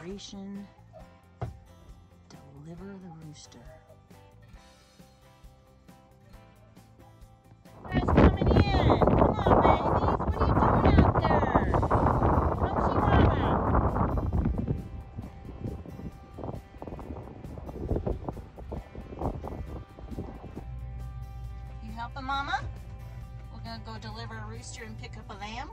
Operation Deliver the Rooster. Helping Mama? We're gonna go deliver a rooster and pick up a lamb.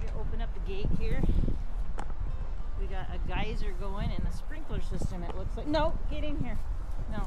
We open up the gate here. We got a geyser going and a sprinkler system. It looks like. No, get in here. No.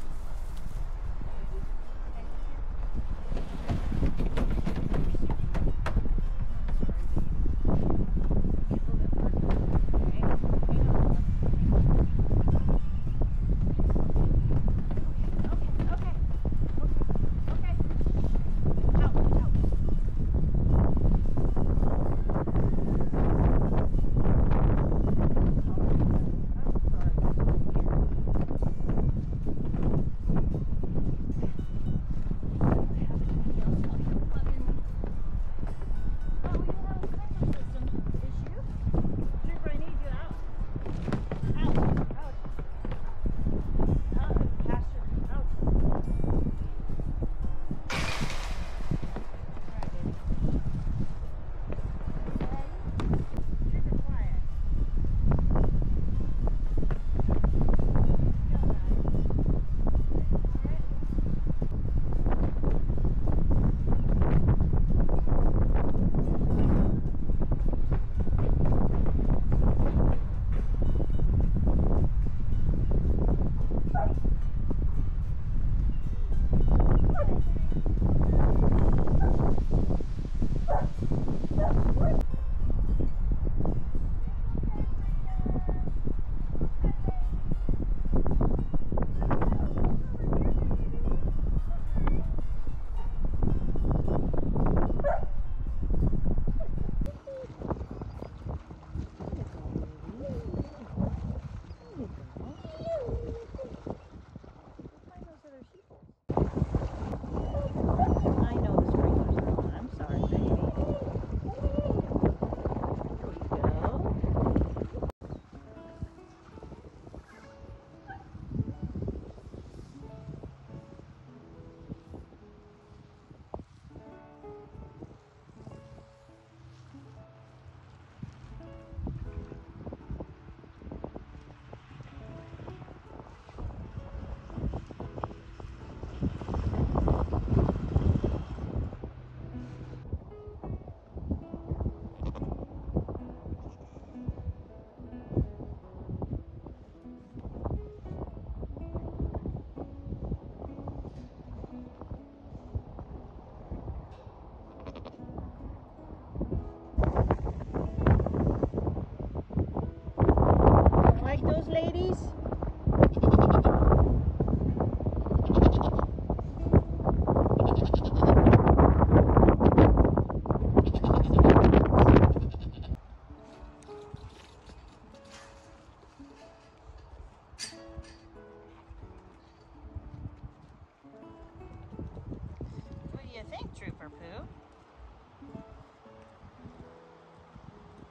Think, Trooper Pooh.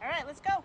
All right, let's go.